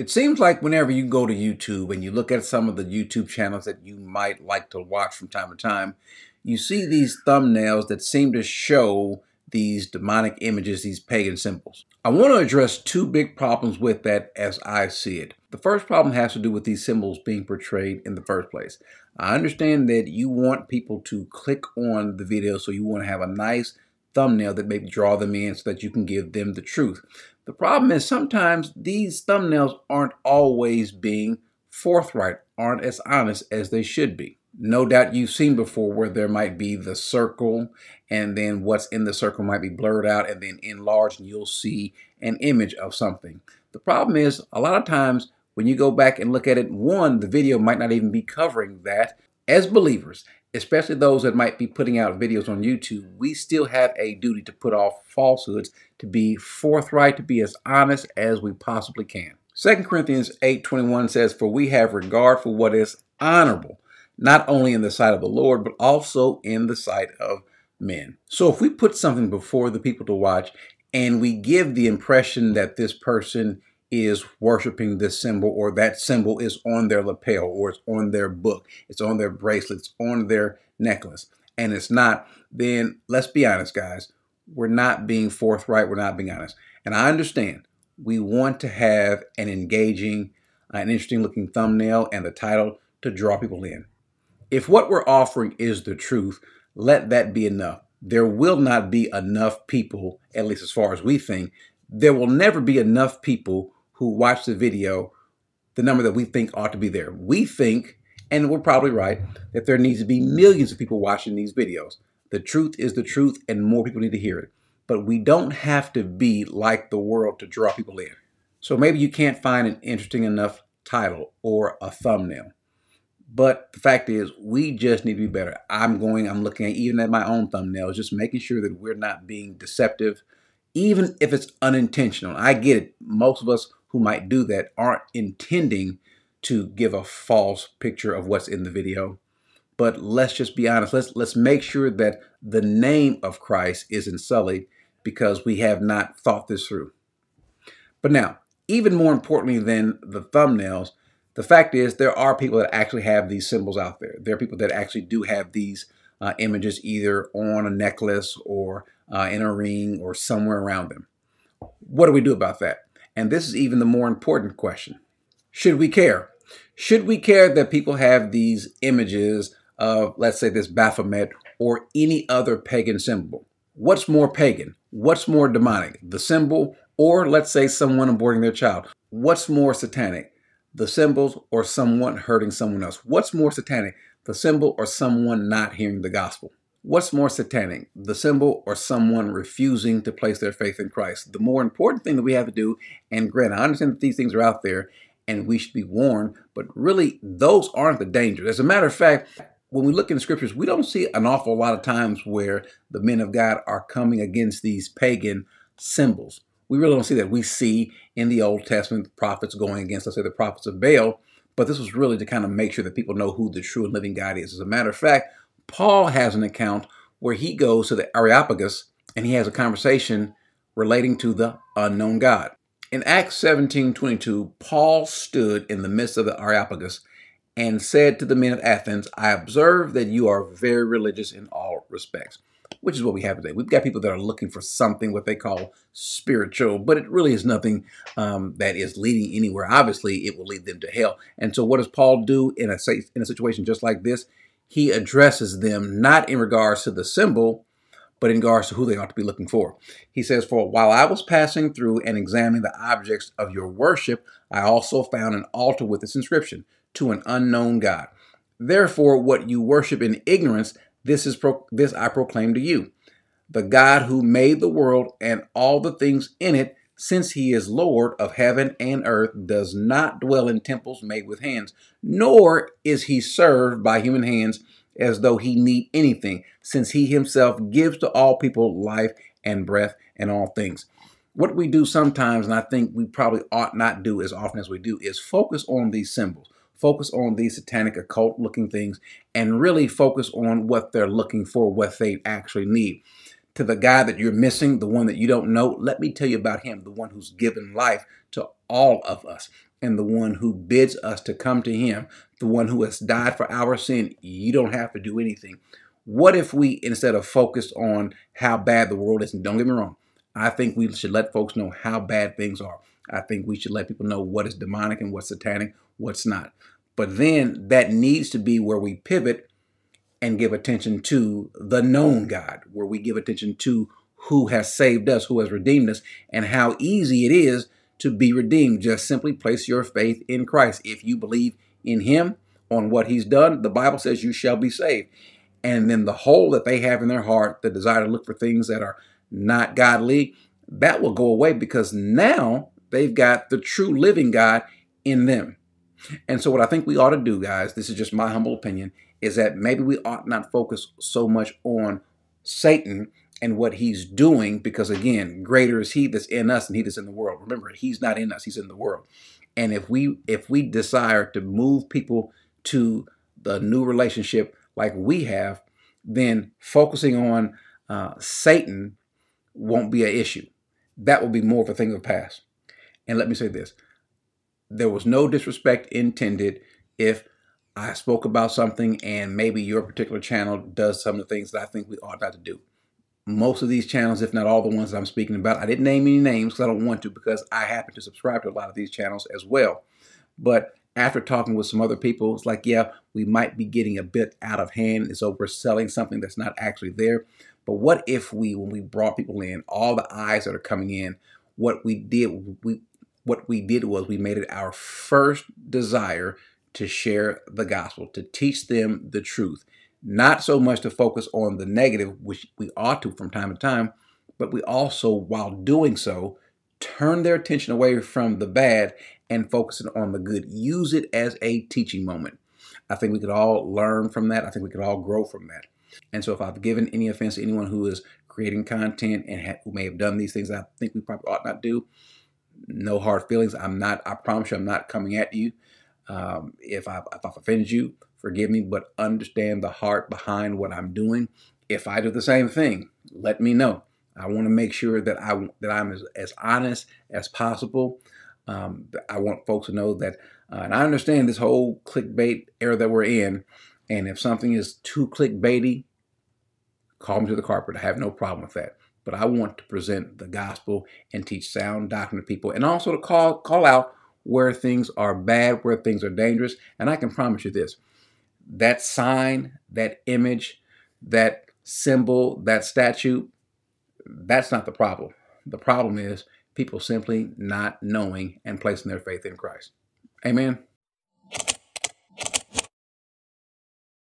It seems like whenever you go to YouTube and you look at some of the YouTube channels that you might like to watch from time to time, you see these thumbnails that seem to show these demonic images, these pagan symbols. I want to address two big problems with that as I see it. The first problem has to do with these symbols being portrayed in the first place. I understand that you want people to click on the video, so you want to have a nice thumbnail that maybe draw them in so that you can give them the truth. The problem is sometimes these thumbnails aren't always being forthright, aren't as honest as they should be. No doubt you've seen before where there might be the circle and then what's in the circle might be blurred out and then enlarged and you'll see an image of something. The problem is a lot of times when you go back and look at it, one, the video might not even be covering that. As believers, especially those that might be putting out videos on YouTube, we still have a duty to put off falsehoods, to be forthright, to be as honest as we possibly can. 2 Corinthians 8:21 says, "For we have regard for what is honorable, not only in the sight of the Lord, but also in the sight of men." So if we put something before the people to watch and we give the impression that this person is worshiping this symbol or that symbol is on their lapel or it's on their book, it's on their bracelets, on their necklace, and it's not, then let's be honest, guys. We're not being forthright. We're not being honest. And I understand we want to have an engaging, an interesting looking thumbnail and the title to draw people in. If what we're offering is the truth, let that be enough. There will not be enough people, at least as far as we think, there will never be enough people who watch the video the number that we think ought to be there. We think, and we're probably right, that there needs to be millions of people watching these videos. The truth is the truth, and more people need to hear it. But we don't have to be like the world to draw people in. So maybe you can't find an interesting enough title or a thumbnail. But the fact is, we just need to be better. I'm going, I'm looking at even at my own thumbnails, just making sure that we're not being deceptive, even if it's unintentional. I get it. Most of us who might do that aren't intending to give a false picture of what's in the video. But let's just be honest. Let's let's make sure that the name of Christ isn't sullied because we have not thought this through. But now, even more importantly than the thumbnails, the fact is there are people that actually have these symbols out there. There are people that actually do have these uh, images either on a necklace or uh, in a ring or somewhere around them. What do we do about that? And this is even the more important question. Should we care? Should we care that people have these images of, let's say, this Baphomet or any other pagan symbol? What's more pagan? What's more demonic? The symbol or, let's say, someone aborting their child? What's more satanic? The symbols or someone hurting someone else? What's more satanic? The symbol or someone not hearing the gospel? What's more satanic, the symbol or someone refusing to place their faith in Christ? The more important thing that we have to do, and granted, I understand that these things are out there and we should be warned, but really, those aren't the dangers. As a matter of fact, when we look in the scriptures, we don't see an awful lot of times where the men of God are coming against these pagan symbols. We really don't see that. We see in the Old Testament prophets going against, let's say, the prophets of Baal, but this was really to kind of make sure that people know who the true and living God is. As a matter of fact, Paul has an account where he goes to the Areopagus and he has a conversation relating to the unknown God. In Acts 17 22, Paul stood in the midst of the Areopagus and said to the men of Athens, I observe that you are very religious in all respects, which is what we have today. We've got people that are looking for something, what they call spiritual, but it really is nothing um, that is leading anywhere. Obviously, it will lead them to hell. And so, what does Paul do in a, in a situation just like this? He addresses them not in regards to the symbol, but in regards to who they ought to be looking for. He says, For while I was passing through and examining the objects of your worship, I also found an altar with this inscription to an unknown God. Therefore, what you worship in ignorance, this is pro- this I proclaim to you. The God who made the world and all the things in it since he is Lord of heaven and earth, does not dwell in temples made with hands, nor is he served by human hands as though he need anything, since he himself gives to all people life and breath and all things. What we do sometimes, and I think we probably ought not do as often as we do, is focus on these symbols, focus on these satanic occult looking things, and really focus on what they're looking for, what they actually need to the guy that you're missing, the one that you don't know, let me tell you about him, the one who's given life to all of us. and the one who bids us to come to him, the one who has died for our sin, you don't have to do anything. What if we, instead of focused on how bad the world is, and don't get me wrong, I think we should let folks know how bad things are. I think we should let people know what is demonic and what's satanic, what's not. But then that needs to be where we pivot and give attention to the known God, where we give attention to who has saved us, who has redeemed us, and how easy it is to be redeemed. Just simply place your faith in Christ. If you believe in Him, on what He's done, the Bible says you shall be saved. And then the hole that they have in their heart, the desire to look for things that are not godly, that will go away because now they've got the true living God in them. And so, what I think we ought to do, guys, this is just my humble opinion, is that maybe we ought not focus so much on Satan and what he's doing because again greater is he that's in us than he that's in the world. Remember he's not in us he's in the world. And if we if we desire to move people to the new relationship like we have then focusing on uh, satan won't be an issue. That will be more of a thing of the past. And let me say this there was no disrespect intended if I spoke about something and maybe your particular channel does some of the things that I think we ought not to do most of these channels, if not all the ones I'm speaking about. I didn't name any names because I don't want to because I happen to subscribe to a lot of these channels as well. But after talking with some other people, it's like, yeah, we might be getting a bit out of hand. It's overselling something that's not actually there. But what if we, when we brought people in, all the eyes that are coming in, what we did, we what we did was we made it our first desire to share the gospel, to teach them the truth not so much to focus on the negative, which we ought to from time to time, but we also, while doing so, turn their attention away from the bad and focus it on the good. Use it as a teaching moment. I think we could all learn from that. I think we could all grow from that. And so, if I've given any offense to anyone who is creating content and ha- who may have done these things, I think we probably ought not do. No hard feelings. I'm not. I promise you, I'm not coming at you. Um, if I've, if I've offended you, forgive me, but understand the heart behind what I'm doing. If I do the same thing, let me know. I want to make sure that I that I'm as, as honest as possible. Um, I want folks to know that, uh, and I understand this whole clickbait era that we're in. And if something is too clickbaity, call me to the carpet. I have no problem with that. But I want to present the gospel and teach sound doctrine to people, and also to call call out where things are bad, where things are dangerous. And I can promise you this: that sign, that image, that symbol, that statue, that's not the problem. The problem is people simply not knowing and placing their faith in Christ. Amen.